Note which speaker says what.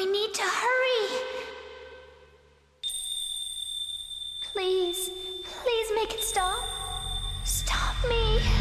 Speaker 1: We need to hurry. Please, please make it stop. Stop me.